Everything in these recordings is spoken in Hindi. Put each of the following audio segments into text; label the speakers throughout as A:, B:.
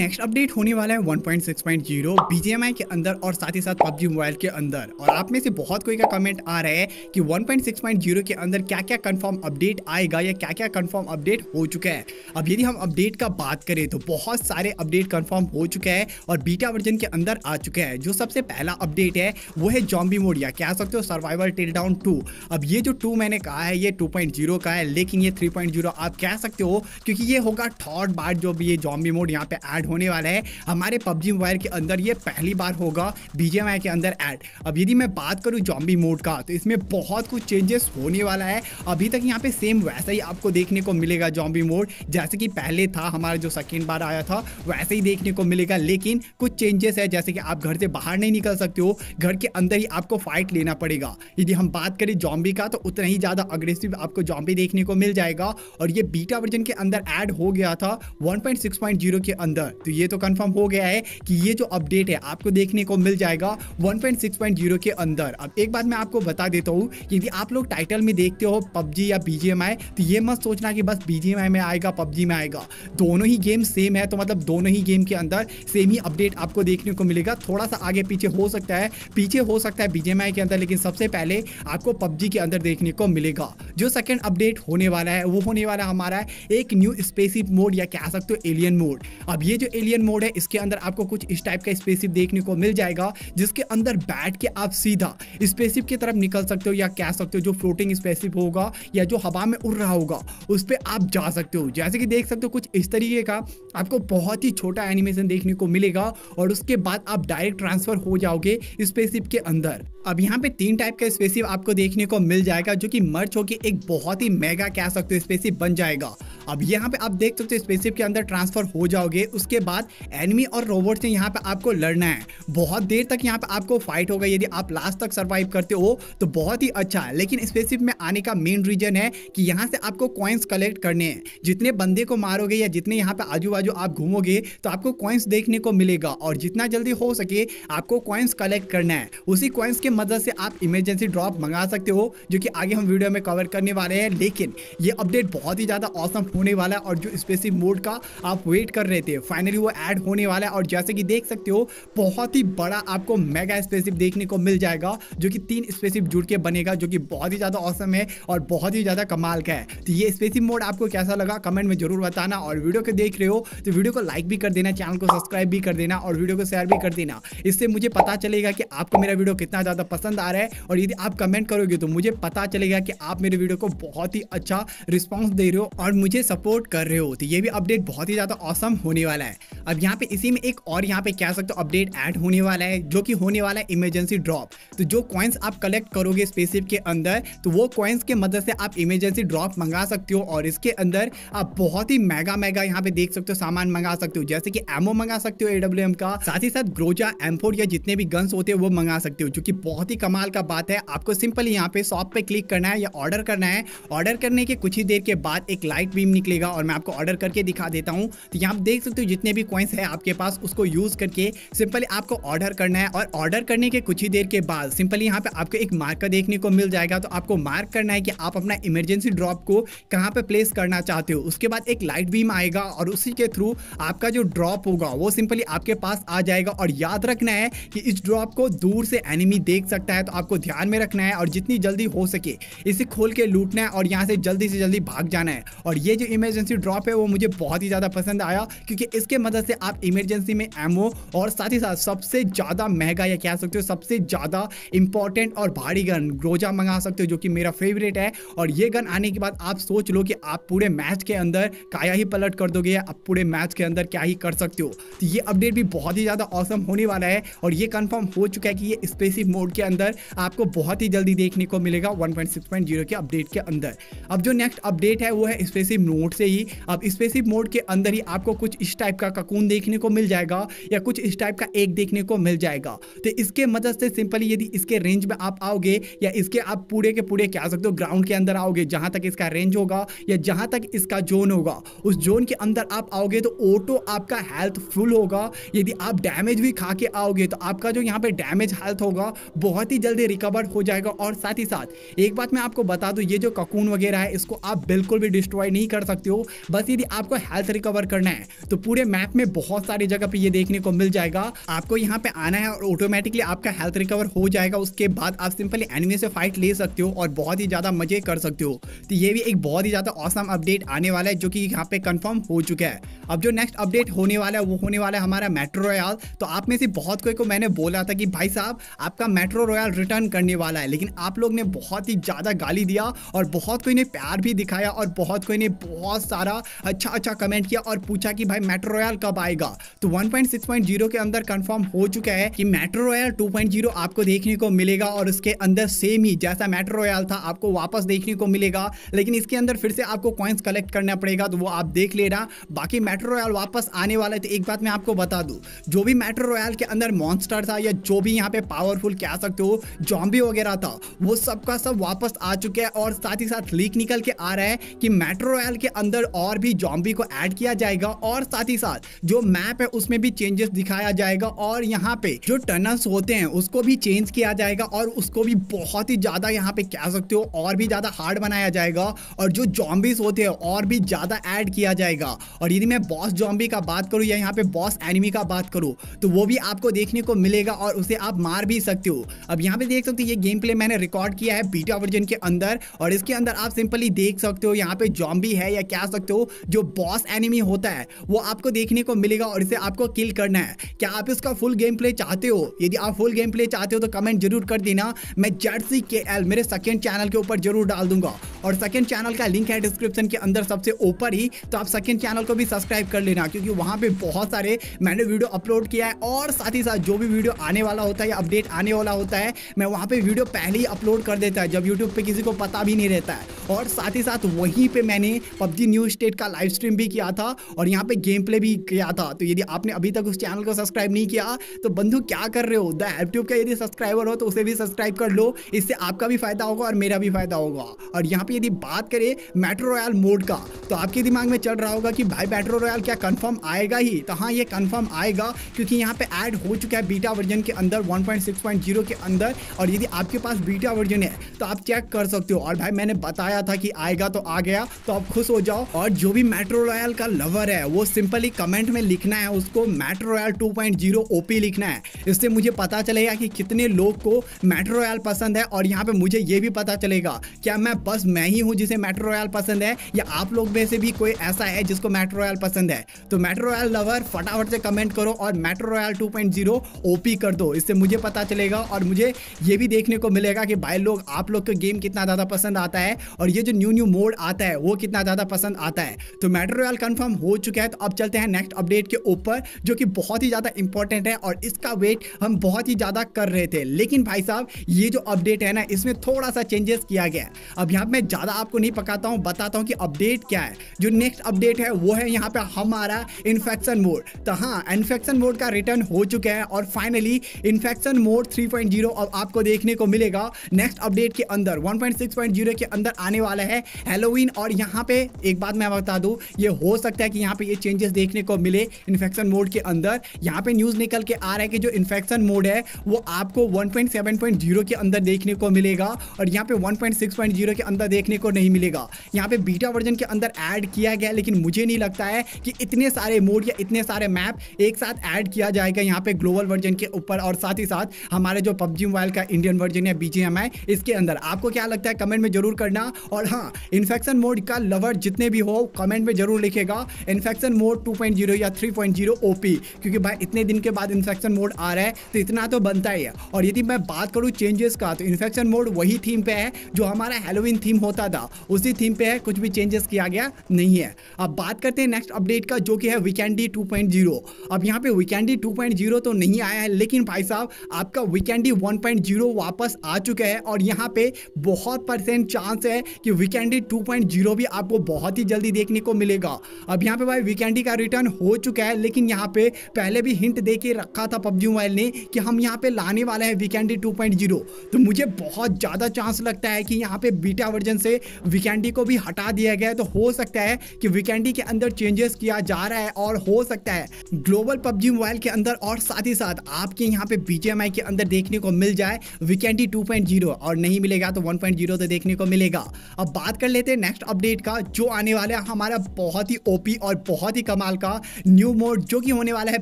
A: नेक्स्ट अपडेट होने वाला है 1.6.0 BGMI के अंदर और साथ ही साथ PUBG मोबाइल के अंदर। और आप में से बहुत कोई का कमेंट आ रहा है कि 1.6.0 के अंदर क्या क्या कंफर्म अपडेट आएगा या क्या क्या कंफर्म अपडेट हो चुका है। अब यदि हम अपडेट का बात करें तो बहुत सारे अपडेट कंफर्म हो चुका है और बीटा वर्जन के अंदर आ चुका है। जो सबसे पहला अपडेट है, वो है जॉम्बी मोड या कह सकते हो सर्वाइवल टिल डाउन टू अब ये जो टू मैंने कहा है, ये टू का है, लेकिन ये थ्री आप कह सकते हो, क्योंकि ये होगा थर्ड बार जो भी ये जॉम्बी मोड यहाँ पे ऐड होने वाला है। हमारे पबजी मोबाइल के अंदर ये पहली बार होगा बीजेएमआई के अंदर ऐड। अब यदि मैं बात करूँ जॉम्बी मोड का तो इसमें बहुत कुछ चेंजेस होने वाला है। अभी तक यहाँ पे सेम वैसा ही आपको देखने को मिलेगा जॉम्बी मोड जैसे कि पहले था, हमारा जो सेकेंड बार आया था, वैसे ही देखने को मिलेगा। लेकिन कुछ चेंजेस है, जैसे कि आप घर से बाहर नहीं निकल सकते हो, घर के अंदर ही आपको फाइट लेना पड़ेगा। यदि हम बात करें जॉम्बी का तो उतना ही ज़्यादा अग्रेसिव आपको जॉम्बी देखने को मिल जाएगा। और ये बीटा वर्जन के अंदर ऐड हो गया था 1.6.0 के अंदर। तो ये तो कंफर्म हो गया है कि ये जो अपडेट है, आपको देखने को मिल जाएगा 1.6.0 के अंदर। अब एक बात मैं आपको बता देता हूँ यदि आप लोग टाइटल में देखते हो पबजी या बीजीएमआई तो ये मत सोचना कि बस बीजीएमआई में आएगा, पबजी में आएगा। दोनों ही गेम सेम है तो मतलब दोनों ही गेम के अंदर सेम ही अपडेट आपको देखने को मिलेगा। थोड़ा सा आगे पीछे हो सकता है, पीछे हो सकता है बीजेएमआई के अंदर, लेकिन सबसे पहले आपको पबजी के अंदर देखने को मिलेगा। जो सेकेंड अपडेट होने वाला है, वो होने वाला हमारा एक न्यू स्पेसिफ मोड या कह सकते हो एलियन मोड अब ये जो एलियन मोड है, इसके अंदर आपको कुछ इस टाइप का स्पेसिफ देखने को मिल जाएगा, जिसके अंदर बैठ के आप सीधा स्पेसिफ की तरफ़ निकल सकते हो या कह सकते हो, जो फ्लोटिंग स्पेसिफ होगा या जो हवा में उड़ रहा होगा, उस पर आप जा सकते हो। जैसे कि देख सकते हो, कुछ इस तरीके का आपको बहुत ही छोटा एनिमेशन देखने को मिलेगा और उसके बाद आप डायरेक्ट ट्रांसफ़र हो जाओगे स्पेसिफ के अंदर। अब यहाँ पे तीन टाइप का स्पेसिफ आपको देखने को मिल जाएगा, जो कि मर्च होकर एक बहुत ही मेगा कह सकते हो स्पेसिफ बन जाएगा। अब यहाँ पे आप देख सकते हो स्पेसिफ के अंदर ट्रांसफ़र हो जाओगे, उसके बाद एनिमी और रोबोट से यहाँ पे आपको लड़ना है। बहुत देर तक यहाँ पे आपको फाइट होगा, यदि आप लास्ट तक सर्वाइव करते हो तो बहुत ही अच्छा है। लेकिन स्पेसिफ में आने का मेन रीजन है कि यहाँ से आपको कॉइन्स कलेक्ट करने हैं। जितने बंदे को मारोगे या जितने यहाँ पे आजू बाजू आप घूमोगे तो आपको कॉइन्स देखने को मिलेगा। और जितना जल्दी हो सके, आपको कॉइन्स कलेक्ट करना है। उसी कॉइन्स की मदद से आप इमरजेंसी ड्रॉप मंगा सकते हो, जो कि आगे हम वीडियो में कवर करने वाले हैं। लेकिन ये अपडेट बहुत ही ज़्यादा औसम होने वाला है और जो स्पेसिफिक मोड का आप वेट कर रहे थे फाइनली वो ऐड होने वाला है। और जैसे कि देख सकते हो, बहुत ही बड़ा आपको मेगा स्पेसिफिक देखने को मिल जाएगा, जो कि तीन स्पेसिफिक जुड़ के बनेगा, जो कि बहुत ही ज़्यादा औसम है और बहुत ही ज़्यादा कमाल का है। तो ये स्पेसिफिक मोड आपको कैसा लगा कमेंट में ज़रूर बताना। और वीडियो को देख रहे हो तो वीडियो को लाइक भी कर देना चैनल को सब्सक्राइब भी कर देना और वीडियो को शेयर भी कर देना। इससे मुझे पता चलेगा कि आपको मेरा वीडियो कितना ज़्यादा पसंद आ रहा है और यदि आप कमेंट करोगे तो मुझे पता चलेगा कि आप मेरे वीडियो को बहुत ही अच्छा रिस्पॉन्स दे रहे हो और मुझे सपोर्ट कर रहे हो। तो ये भी अपडेट बहुत ही ज़्यादा औसम होने वाला है। अब यहाँ पे इसी में एक और यहाँ पे कह सकते हो अपडेट ऐड होने वाला है, जो कि होने वाला है इमरजेंसी ड्रॉप तो जो कॉइन्स आप कलेक्ट करोगे स्पेसिफ के अंदर तो वो कॉइन्स के मदद से आप इमरजेंसी ड्रॉप मंगा सकते हो और इसके अंदर आप बहुत ही मेगा मेगा यहाँ पे देख सकते हो सामान मंगा सकते हो, जैसे कि एमओ मंगा सकते हो एडब्ल्यू का। साथ ही साथ ग्रोजा एमफोर या जितने भी गन्स होते हैं, वो मंगा सकते हो, जो कि बहुत ही कमाल का बात है। आपको सिंपल यहाँ पे शॉप पे क्लिक करना है या ऑर्डर करना है। ऑर्डर करने के कुछ ही देर के बाद एक लाइट बीम निकलेगा और मैं आपको ऑर्डर करके दिखा देता हूँ। तो यहाँ आप देख सकते हो जितने भी कॉइन्स है आपके पास, उसको यूज़ करके सिंपली आपको ऑर्डर करना है। और ऑर्डर करने के कुछ ही देर के बाद सिंपली यहाँ पे आपको एक मार्कर देखने को मिल जाएगा। तो आपको मार्क करना है कि आप अपना इमरजेंसी ड्रॉप को कहाँ पे प्लेस करना चाहते हो। उसके बाद एक लाइट बीम आएगा और उसी के थ्रू आपका जो ड्रॉप होगा, वो सिंपली आपके पास आ जाएगा। और याद रखना है कि इस ड्रॉप को दूर से एनिमी देख सकता है तो आपको ध्यान में रखना है और जितनी जल्दी हो सके इसे खोल के लूटना है और यहाँ से जल्दी से जल्दी भाग जाना है। और ये जो इमरजेंसी ड्रॉप है, वो मुझे बहुत ही ज़्यादा पसंद आया क्योंकि इसके मदद से आप इमरजेंसी में एमओ और साथ ही साथ सबसे ज़्यादा महँगा या कह सकते हो, सबसे ज़्यादा इंपॉर्टेंट और भारी गन ग्रोजा मंगा सकते हो, जो कि मेरा फेवरेट है। और ये गन आने के बाद आप सोच लो कि आप पूरे मैच के अंदर काया ही पलट कर दोगे आप पूरे मैच के अंदर क्या ही कर सकते हो। तो ये अपडेट भी बहुत ही ज़्यादा औसम होने वाला है और ये कंफर्म हो चुका है कि ये स्पेसिफ मोड के अंदर आपको बहुत ही जल्दी देखने को मिलेगा 1.6.0 के अपडेट के अंदर। अब जो नेक्स्ट अपडेट है, वो है स्पेसिफ मोड से ही। अब स्पेसिफ मोड के अंदर ही आपको कुछ इस टाइप का ककून देखने को मिल जाएगा या कुछ इस टाइप का एक देखने को मिल जाएगा। तो इसके मदद से सिंपली यदि इसके रेंज में आप आओगे या इसके आप पूरे के पूरे क्या सकते हो ग्राउंड के अंदर आओगे, जहाँ तक इसका रेंज होगा या जहाँ तक इसका जोन होगा, उस जोन के अंदर आप आओगे तो ऑटो आपका हेल्थ फुल होगा। यदि आप डैमेज भी खा के आओगे तो आपका जो यहाँ पे डैमेज हेल्थ होगा बहुत ही जल्दी रिकवर हो जाएगा। और साथ ही साथ, एक बात मैं आपको बता दूँ, ये जो ककून वगैरह है, इसको आप बिल्कुल भी डिस्ट्रॉय नहीं कर सकते हो। बस यदि आपको हेल्थ रिकवर करना है तो पूरे मैप में बहुत सारी जगह पे ये देखने को मिल जाएगा। आपको यहाँ पे आना है और ऑटोमेटिकली आपका हेल्थ रिकवर हो जाएगा। उसके बाद आप सिंपली एनिमी से फाइट ले सकते हो और बहुत ही ज़्यादा मज़े कर सकते हो। तो ये भी एक बहुत ही ज़्यादा औसम अपडेट आने वाला है, जो कि यहाँ पे कंफर्म हो चुका है। अब जो नेक्स्ट अपडेट होने वाला है, वो होने वाला है हमारा मेट्रो रॉयल तो आप में से बहुत कोई को मैंने बोला था कि भाई साहब, आपका मेट्रो रॉयल रिटर्न करने वाला है। लेकिन आप लोग ने बहुत ही ज़्यादा गाली दिया और बहुत कोई ने प्यार भी दिखाया और बहुत कोई ने बहुत सारा अच्छा अच्छा कमेंट किया और पूछा कि भाई मेट्रो रॉयल कब आएगा? तो 1.6.0 के अंदर कंफर्म हो चुका है कि मेट्रो रॉयल 2.0 आपको देखने को मिलेगा और उसके अंदर सेम ही जैसा मेट्रो रॉयल था आपको वापस देखने को मिलेगा। लेकिन इसके अंदर फिर से आपको कॉइन्स कलेक्ट करना पड़ेगा तो वो आप देख लेना। बाकी मेट्रो रॉयल वापस आने वाला है तो एक बात मैं आपको बता दूँ, जो भी मेट्रो रॉयल के अंदर मॉन्स्टर था या जो भी यहाँ पे पावरफुल कह सकते हो जॉम्बी वगैरह था। वो सबका सब वापस आ चुके हैं और साथ ही साथ लीक निकल के आ रहा है कि मेट्रो रॉयल के अंदर और भी जॉम्बी को ऐड किया जाएगा और साथ ही साथ जो मैप है उसमें भी चेंजेस दिखाया जाएगा और यहाँ पे जो टनल्स होते हैं, उसको भी चेंज किया जाएगा और उसको भी बहुत ही ज़्यादा यहाँ पे कह सकते हो और भी ज़्यादा हार्ड बनाया जाएगा और जो जॉम्बीज होते हैं और भी ज़्यादा ऐड किया जाएगा। और यदि मैं बॉस जॉम्बी का बात करूँ या यहाँ पे बॉस एनिमी का बात करूँ तो वो भी आपको देखने को मिलेगा और उसे आप मार भी सकते हो। अब यहाँ पे देख सकते हो, ये गेम प्ले मैंने रिकॉर्ड किया है बीटा वर्जन के अंदर और इसके अंदर आप सिंपली देख सकते हो, यहाँ पे जॉम्बी है या क्या सकते हो, जो बॉस एनिमी होता है, वो आपको देखने को मिलेगा और इसे आपको किल करना है। क्या आप इसका फुल गेम प्ले चाहते हो? यदि आप फुल गेम प्ले चाहते हो तो कमेंट ज़रूर कर देना। मैं जर्सी के एल मेरे सेकेंड चैनल के ऊपर ज़रूर डाल दूँगा। और सेकेंड चैनल का लिंक है डिस्क्रिप्शन के अंदर सबसे ऊपर ही तो आप सेकेंड चैनल को भी सब्सक्राइब कर लेना, क्योंकि वहाँ पे बहुत सारे मैंने वीडियो अपलोड किया है और साथ ही साथ जो भी वीडियो आने वाला होता है या अपडेट आने वाला होता है, मैं वहाँ पे वीडियो पहले ही अपलोड कर देता है, जब यूट्यूब पे किसी को पता भी नहीं रहता है। और साथ ही साथ वहीं पे मैंने पबजी न्यू स्टेट का लाइव स्ट्रीम भी किया था और यहाँ पे गेम प्ले भी किया था। तो यदि आपने अभी तक उस चैनल को सब्सक्राइब नहीं किया तो बंधु क्या कर रहे हो? द यूट्यूब का यदि सब्सक्राइबर हो तो उसे भी सब्सक्राइब कर लो। इससे आपका भी फ़ायदा होगा और मेरा भी फ़ायदा होगा। और यहाँ पे यदि बात करें मेट्रो रॉयल मोड का तो आपके दिमाग में चल रहा होगा कि भाई मेट्रो रॉयल क्या कन्फर्म आएगा ही? तो हाँ ये कन्फर्म आएगा, क्योंकि यहाँ पे ऐड हो चुका है बीटा वर्जन के अंदर 1.6.0 के अंदर। और यदि आपके पास बीटा वर्जन है तो आप चेक कर सकते हो। और भाई, मैंने बताया था कि आएगा तो आ गया तो आप खुश हो जाओ। और जो भी मेट्रो रॉयल का लवर है, वो सिंपली कमेंट में लिखना है, उसको मेट्रो रॉयल 2.0 ओपी लिखना है। इससे मुझे पता चलेगा कि कितने लोग को मेट्रो रॉयल पसंद है, और यहाँ पे मुझे ये भी पता चलेगा, क्या मैं बस मैं ही हूँ जिसे मेट्रो रॉयल पसंद है, या आप लोग में से भी कोई ऐसा है जिसको मेट्रो रॉयल पसंद है? तो मेट्रो रॉयल लवर फटाफट से कमेंट करो और मेट्रो रॉयल 2.0 ओपी कर दो। इससे मुझे पता चलेगा और मुझे ये भी देखने को मिलेगा कि भाई लोग, आप लोग को गेम कितना ज़्यादा पसंद आता है, और ये जो न्यू न्यू मोड आता है, वो कितना ज़्यादा पसंद आता है? तो मेट्रो रॉयल कन्फर्म हो चुका है तो अब चलते हैं नेक्स्ट अपडेट के ऊपर, जो कि बहुत ही ज़्यादा इंपॉर्टेंट है और इसका वेट हम बहुत ही ज़्यादा कर रहे थे। लेकिन भाई साहब, ये जो अपडेट है ना, इसमें थोड़ा सा चेंजेस किया गया है। अब यहाँ मैं ज़्यादा आपको नहीं पकाता हूँ, बताता हूँ कि अपडेट क्या है। जो नेक्स्ट अपडेट है, वो है यहाँ पे हमारा इन्फेक्शन मोड तो हाँ इन्फेक्शन मोड का रिटर्न हो चुका है और फाइनली इन्फेक्शन मोड 3.0 अब आपको देखने को मिलेगा। नेक्स्ट अपडेट के अंदर 1.6.0 के अंदर आने वाला है हेलोवीन और यहाँ पे एक बात मैं बता दूँ, ये हो सकता है कि यहाँ पे ये चेंजेस देखने को मिले इन्फेक्शन मोड के अंदर। यहाँ पे न्यूज़ निकल के आ रहा है कि जो इन्फेक्शन मोड है, वो आपको 1.7.0 के अंदर देखने को मिलेगा और यहाँ पे 1.6.0 के अंदर देखने को नहीं मिलेगा। यहाँ पे बीटा वर्जन के अंदर ऐड किया गया, लेकिन मुझे नहीं लगता है कि इतने सारे मोड या इतने सारे मैप एक साथ ऐड किया जाएगा यहाँ पे ग्लोबल वर्जन के ऊपर और साथ ही साथ हमारे जो पबजी मोबाइल का इंडियन वर्जन है बीजीएमआई इसके अंदर। आपको क्या लगता है? कमेंट में ज़रूर करना। और हाँ इन्फेक्शन मोड का लवर जितने भी हो कमेंट में ज़रूर लिखेगा। इन्फेक्शन मोड 2.0 या 3.0 ओपी क्योंकि भाई इतने दिन के बाद इन्फेक्शन मोड आ रहा है तो इतना तो बनता ही है। और यदि मैं बात करूँ चेंजेस का तो इन्फेक्शन मोड वही थीम पे है, जो हमारा हेलोविन थीम होता था। उसी थीम पे है, कुछ भी चेंजेस किया गया नहीं है। अब बात करते हैं नेक्स्ट अपडेट का, जो कि है वीकेंडी 2.0 अब यहाँ पे वीकेंडी 2.0 तो नहीं आया है, लेकिन भाई साहब, आपका वीकेंडी 1.0 वापस आ चुका है, और यहाँ पे बहुत परसेंट चांस है कि वीकेंडी 2.0 भी आपको बहुत ही जल्दी देखने को मिलेगा। अब यहाँ पे भाई वीकेंडी का रिटर्न हो चुका है, लेकिन यहाँ पे पहले भी हिंट दे के रखा था पबजी मोबाइल ने कि हम यहाँ पे लाने वाले हैं वीकेंडी 2.0 तो मुझे बहुत ज़्यादा चांस लगता है कि यहाँ पे बीटा वर्जन से वीकेंडी को भी हटा दिया गया है। तो हो सकता है कि वीकेंडी के अंदर चेंजेस किया जा रहा है और हो सकता है ग्लोबल पबजी मोबाइल के अंदर और साथ ही साथ आपके यहाँ पे बीजेएमआई के अंदर देखने को मिल जाए वीकेंडी 2.0 और नहीं मिलेगा तो 1.0 तो देखने को मिलेगा। अब बात कर लेते हैं नेक्स्ट अपडेट का, जो आने वाला है हमारा बहुत ही ओपी और बहुत ही कमाल का न्यू मोड जो कि होने वाला है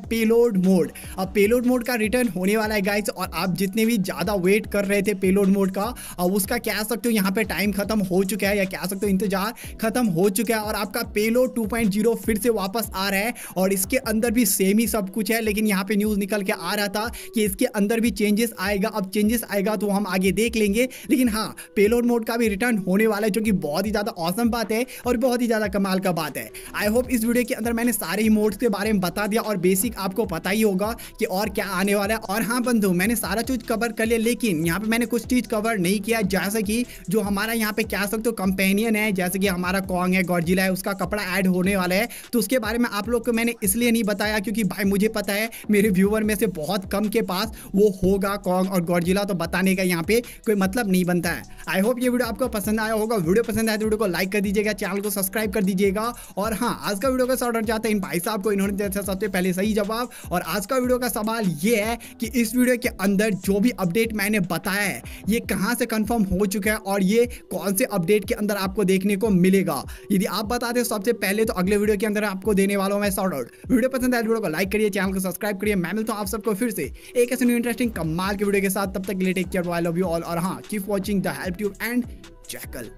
A: पेलोड मोड अब पेलोड मोड का रिटर्न होने वाला है गाइस और आप जितने भी ज़्यादा वेट कर रहे थे पेलोड मोड का, अब उसका कह सकते हो यहाँ पे टाइम खत्म हो चुका है, या कह सकते हो इंतज़ार खत्म हो चुका है, और आपका पेलोड 2.0 फिर से वापस आ रहा है, और इसके अंदर भी सेम ही सब कुछ है, लेकिन यहाँ पे न्यूज़ निकल के आ रहा था कि इसके अंदर भी चेंजेस आएगा। अब चेंजेस आएगा तो हम आगे देख लेंगे, लेकिन हाँ पेलोड मोड का भी रिटर्न होने वाला है, जो कि बहुत ही ज़्यादा औसम बात है और बहुत ही ज़्यादा कमाल का बात है। आई होप इस वीडियो के अंदर मैंने सारे मोड्स के बारे में बता दिया और बेसिक आपको पता ही होगा कि और क्या आने वाला है। और हाँ बंधु, मैंने सारा चीज़ कवर कर लिया, लेकिन यहाँ पे मैंने कुछ चीज़ कवर नहीं किया, जैसे कि जो हमारा यहाँ पे कह सकते हो कंपेनियन है, जैसे कि हमारा कॉन्ग है गॉडजिला है, उसका कपड़ा ऐड होने वाला है। तो उसके बारे में आप लोग को मैंने इसलिए नहीं बताया क्योंकि भाई मुझे पता है, मेरे व्यूवर में से बहुत कम के पास वो होगा कॉन्ग और गॉडजिला तो बताने का यहाँ पे कोई मतलब नहीं बनता है। आई होप ये वीडियो आपको पसंद आया होगा, वीडियो पसंद आया तो वीडियो को लाइक कर दीजिएगा चैनल को सब्सक्राइब कर दीजिएगा। और हाँ आज का वीडियो का ऑर्डर जाता है इन भाई साहब को इन्होंने दिया सबसे पहले सही जवाब। और आज का वीडियो का सवाल ये है कि इस वीडियो के अंदर जो भी अपडेट मैंने बताया है, ये कहाँ से कंफर्म हो चुका है और ये कौन से अपडेट के अंदर आपको देखने को मिलेगा? यदि आप बताते हो सबसे पहले तो अगले वीडियो के अंदर आपको देने वाला हूँ मैं शॉर्ट वीडियो पसंद है वीडियो को लाइक करिए चैनल को सब्सक्राइब करिए। मैं मिलता हूँ आप सबको फिर से एक ऐसे न्यू इंटरेस्टिंग कमाल के वीडियो के साथ। तब तक ले take care I love you all और हाँ keep watching the help tube and jackal